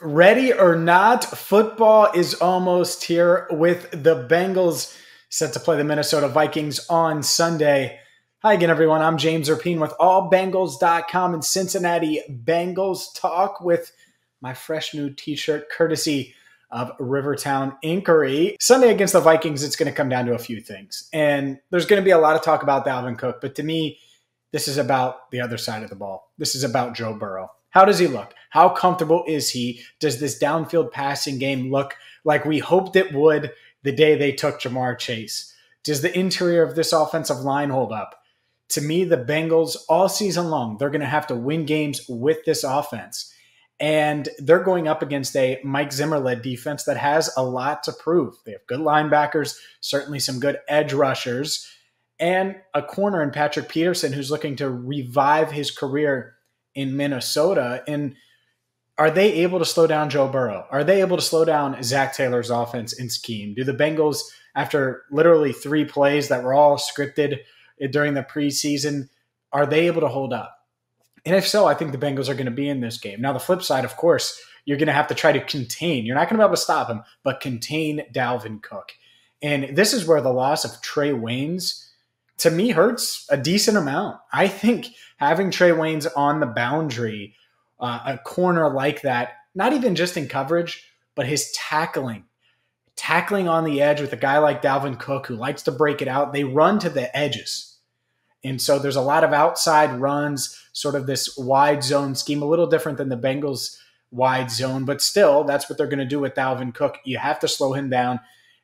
Ready or not, football is almost here with the Bengals set to play the Minnesota Vikings on Sunday. Hi again, everyone. I'm James Rapien with allbengals.com and Cincinnati Bengals talk with my fresh new t shirt courtesy of Rivertown Inquiry. Sunday against the Vikings, it's going to come down to a few things. And there's going to be a lot of talk about Dalvin Cook, but to me, this is about the other side of the ball. This is about Joe Burrow. How does he look? How comfortable is he? Does this downfield passing game look like we hoped it would the day they took Ja'Marr Chase? Does the interior of this offensive line hold up? To me, the Bengals all season long, they're going to have to win games with this offense. And they're going up against a Mike Zimmer led defense that has a lot to prove. They have good linebackers, certainly some good edge rushers, and a corner in Patrick Peterson who's looking to revive his career in Minnesota. And are they able to slow down Joe Burrow? Are they able to slow down Zac Taylor's offense and scheme? Do the Bengals, after literally three plays that were all scripted during the preseason, are they able to hold up? And if so, I think the Bengals are going to be in this game. Now, the flip side, of course, you're going to have to try to contain. You're not going to be able to stop him, but contain Dalvin Cook. And this is where the loss of Trey Waynes to me hurts a decent amount. I think having Trey Waynes on the boundary, uh, a corner like that, not even just in coverage, but his tackling, tackling on the edge with a guy like Dalvin Cook who likes to break it out. They run to the edges. And so there's a lot of outside runs, sort of this wide zone scheme, a little different than the Bengals wide zone, but still, that's what they're going to do with Dalvin Cook. You have to slow him down.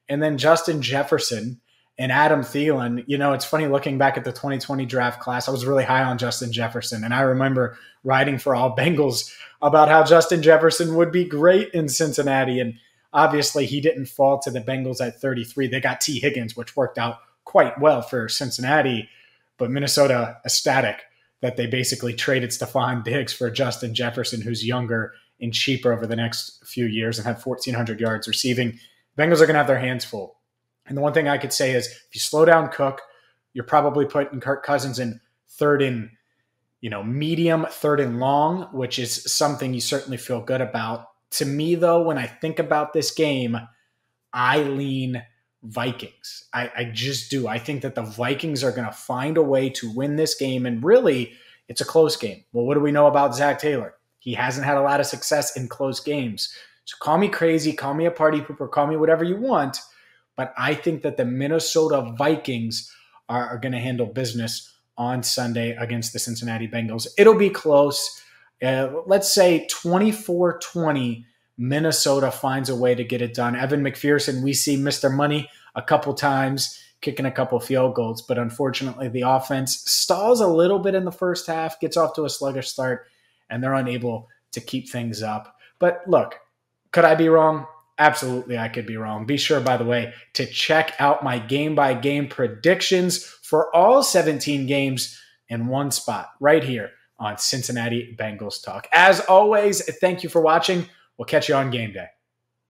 And then Justin Jefferson, and Adam Thielen, you know, it's funny looking back at the 2020 draft class. I was really high on Justin Jefferson, and I remember writing for all Bengals about how Justin Jefferson would be great in Cincinnati. And obviously, he didn't fall to the Bengals at 33. They got Tee Higgins, which worked out quite well for Cincinnati, but Minnesota ecstatic that they basically traded Stefon Diggs for Justin Jefferson, who's younger and cheaper over the next few years and have 1,400 yards receiving. Bengals are going to have their hands full and the one thing I could say is if you slow down Cook, you're probably putting Kirk Cousins in third and, you know, medium, third and long, which is something you certainly feel good about. To me, though, when I think about this game, I lean Vikings. I, I just do. I think that the Vikings are going to find a way to win this game. And really, it's a close game. Well, what do we know about Zac Taylor? He hasn't had a lot of success in close games. So call me crazy, call me a party pooper, call me whatever you want. But I think that the Minnesota Vikings are, are going to handle business on Sunday against the Cincinnati Bengals. It'll be close. Uh, let's say 24 20. Minnesota finds a way to get it done. Evan McPherson, we see Mr. Money a couple times, kicking a couple field goals, but unfortunately, the offense stalls a little bit in the first half, gets off to a sluggish start, and they're unable to keep things up. But look, could I be wrong? Absolutely, I could be wrong. Be sure, by the way, to check out my game by game predictions for all 17 games in one spot right here on Cincinnati Bengals Talk. As always, thank you for watching. We'll catch you on game day.